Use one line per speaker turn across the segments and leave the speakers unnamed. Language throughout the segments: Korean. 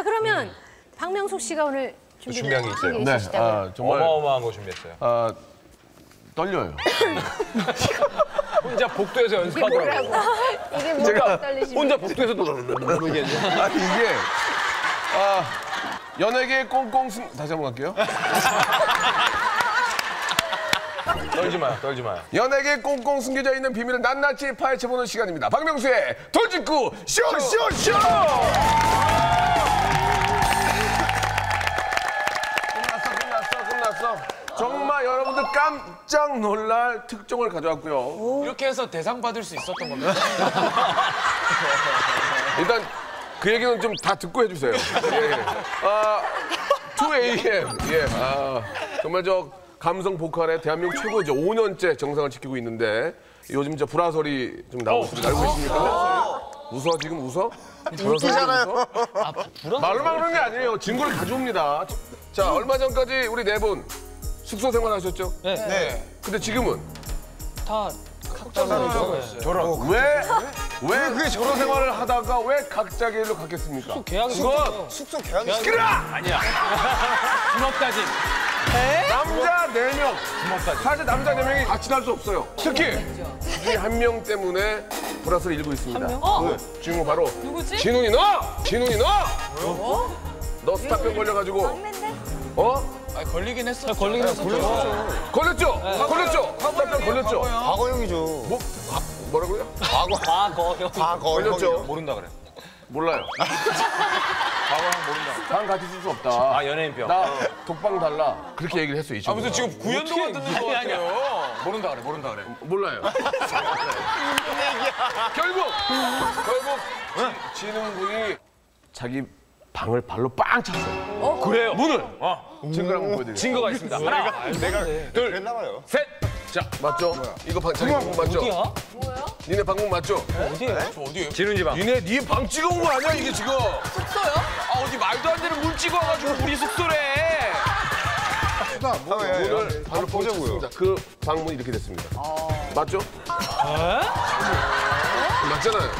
자 그러면 박명숙 씨가 오늘
준비한 게 있어요.
네. 아, 정말
어마어마한 거 준비했어요.
아, 떨려요.
혼자 복도에서
이게. 뭐라고? 이게 뭐가 떨리시면
혼자 복도에서 놀고 얘기했는데.
아니 이게 아, 연예계 꽁꽁 승 다시 한번 갈게요.
떨지 마요, 떨지 마요.
연예계 꽁꽁 숨겨져 있는 비밀을 낱낱이 파헤쳐보는 시간입니다. 박명수의 돌직구 쇼쇼쇼! 여러분들 깜짝 놀랄 특종을 가져왔고요.
이렇게 해서 대상 받을 수 있었던 겁니다.
일단 그 얘기는 좀 다 듣고 해주세요. 예. 아, 2AM. 예. 아, 정말 저 감성 보컬의 대한민국 최고죠. 5년째 정상을 지키고 있는데 요즘 저 불화설이 좀 나오고 있습니다. 알고 계십니까? 웃어 지금 웃어? 웃기잖아요. 말로만 그런 게 아니에요. 증거를 가져옵니다. 자, 얼마 전까지 우리 네 분 숙소 생활하셨죠?
네.
근데 지금은
다 각자로
저런 왜? 왜 그게 저런 생활을 하다가 왜 각자 길로 갔겠습니까?
계약이
그건
숙소 계약이
시끄라!
주먹까지.
남자 네명 사실 남자 네명이 같이 날수 없어요. 특히 이한명 때문에 불화설이 일고 있습니다. 그 주인공 바로 누구지? 진훈이 너! 진훈이 너! 너 스타병 걸려가지고 어?
아, 걸리긴 했어. 걸리긴 했어.
걸렸죠? 걸렸죠? 스타병 걸렸죠?
과거형이죠.
뭐? 아, 뭐라고요?
과거.
과거.
과거.
걸렸죠?
모른다 그래.
몰라요. 방 같이 쓸 수 없다.
아, 연예인병.
나 독방 달라. 그렇게 얘기를 했어, 이 친구.
무슨 지금 구연도가 듣는 거 같아요.
모른다 그래, 모른다 그래. 몰라요. 결국, 결국 지- 진흥 군이 자기 방을 발로 빵 찼어요.
그래요.
문을. 증거를 한번 보여드릴게요.
증거가 있습니다. 하나, 둘,
됐나 봐요.
셋.
자, 맞죠? 이거 방, 자기 방문 맞죠?
어디야?
니네 방문 맞죠?
어디예요? 저 어디예요?
진훈이 방.
니네 니방 찍어온 거 아니야, 이게 지금?
아, 어디 말도 안 되는 문 찍어가지고 우리 숙소래.
문을 발로 뻥 찼습니다. 그 방문이 이렇게 됐습니다. 맞죠? 맞잖아요.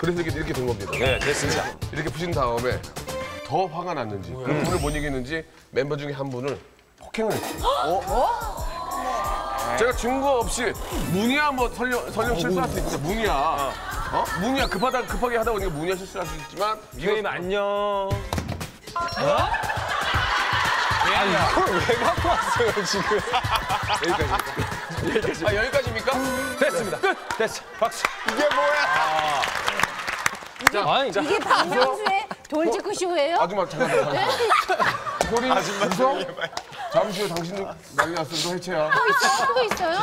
그래서 이렇게, 이렇게 된 겁니다.
네, 됐습니다.
이렇게 푸신 다음에 더 화가 났는지 그 분을 못 이기는지 멤버 중에 한 분을 폭행을 했어요. 제가 증거 없이 문이야 뭐 설령, 설령 실수할 수 있죠. 문이야. 어? 문이야 급하다 급하게 하다 보니까 문이야 실수할 수 있지만
이거님 안녕.
아, 여기까지입니까?
됐습니다. 끝. 됐어. 박수.
이게 뭐야?
아니,
이게 박명수의 돌직구 쇼예요?
아줌마 잠깐만. 잠깐만. 소리 웃어? 잠시 후에 당신 난리. 너 해체야.
하고 있어요? 하고 있어요?